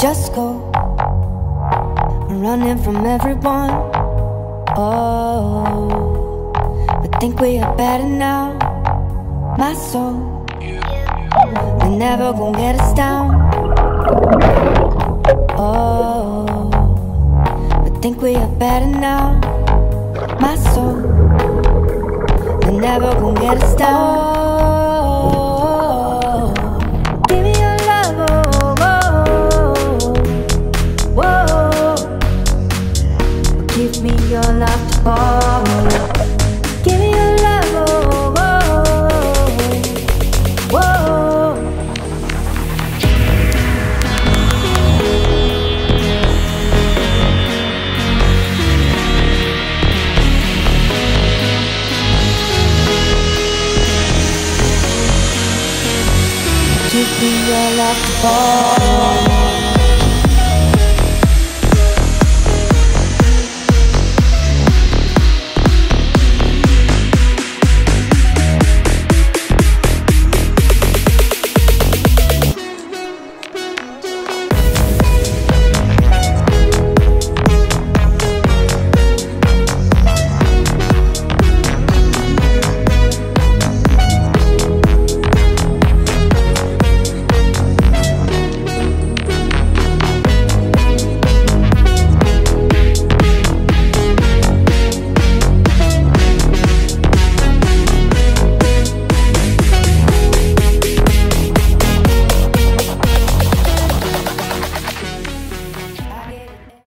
just go. I'm running from everyone. Oh, but think we are better now. My soul, they're never gonna get us down. Oh, but think we are better now. My soul, they're never gonna get us down. Give me your love to borrow. Give me your love, oh, oh, oh. oh. Give me your love to borrow.